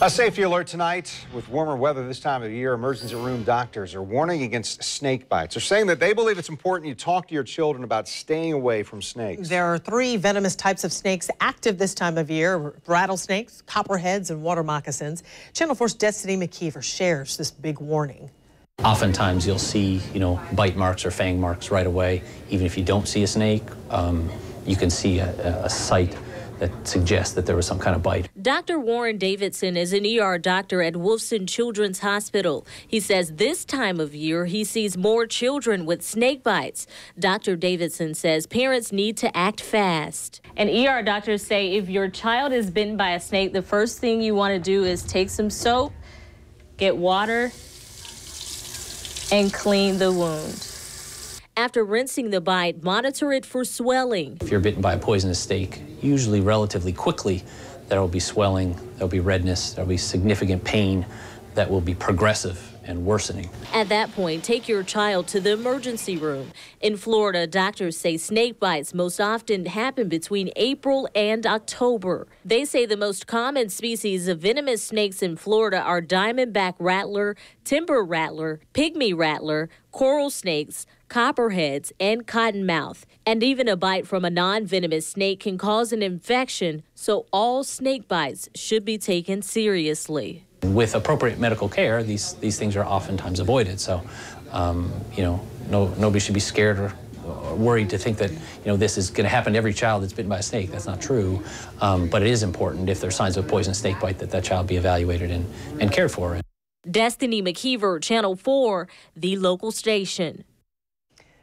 A safety alert tonight. With warmer weather this time of year, emergency room doctors are warning against snake bites. They're saying that they believe it's important you talk to your children about staying away from snakes. There are three venomous types of snakes active this time of year rattlesnakes, copperheads, and water moccasins. Channel 4's Destiny McKeever shares this big warning. Oftentimes you'll see, you know, bite marks or fang marks right away. Even if you don't see a snake, um, you can see a, a site that suggests that there was some kind of bite. Dr. Warren Davidson is an ER doctor at Wolfson Children's Hospital. He says this time of year he sees more children with snake bites. Dr. Davidson says parents need to act fast. And ER doctors say if your child is bitten by a snake, the first thing you want to do is take some soap, get water, and clean the wound. After rinsing the bite, monitor it for swelling. If you're bitten by a poisonous snake, usually relatively quickly, there will be swelling, there will be redness, there will be significant pain that will be progressive and worsening. At that point, take your child to the emergency room. In Florida, doctors say snake bites most often happen between April and October. They say the most common species of venomous snakes in Florida are diamondback rattler, timber rattler, pygmy rattler, coral snakes, copperheads, and cottonmouth. And even a bite from a non venomous snake can cause an infection, so all snake bites should be taken seriously. With appropriate medical care, these, these things are oftentimes avoided. So, um, you know, no, nobody should be scared or, or worried to think that, you know, this is going to happen to every child that's bitten by a snake. That's not true. Um, but it is important if there's signs of a poisonous snake bite that that child be evaluated and, and cared for. Destiny McKeever, Channel 4, the local station.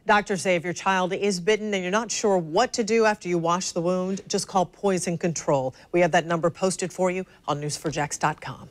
Doctors say if your child is bitten and you're not sure what to do after you wash the wound, just call Poison Control. We have that number posted for you on news4jax.com.